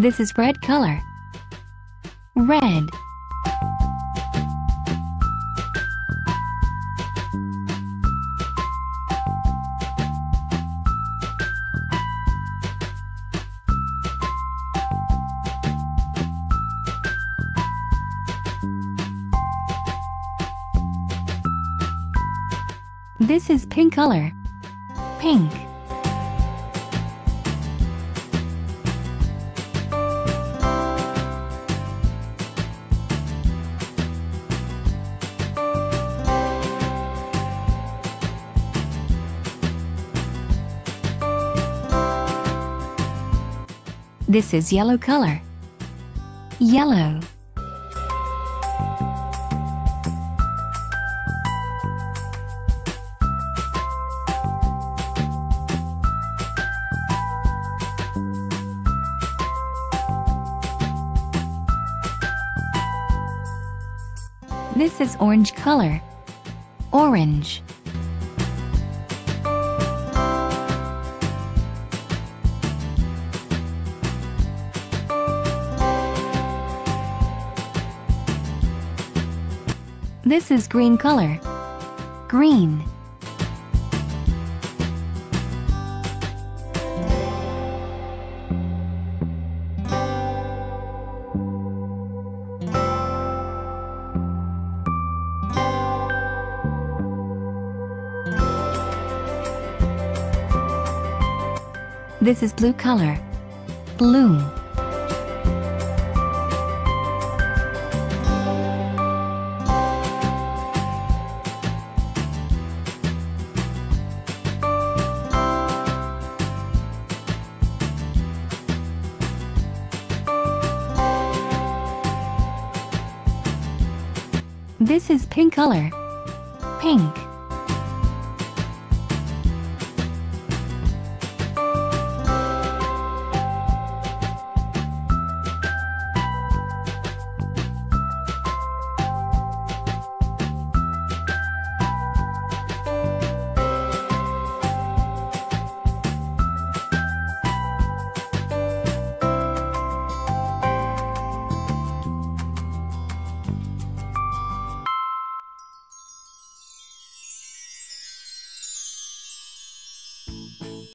This is red color. Red. This is pink color. Pink. This is yellow color. Yellow. This is orange color. Orange. This is green color. Green. This is blue color. Blue. This is pink color. Pink.